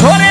छोरे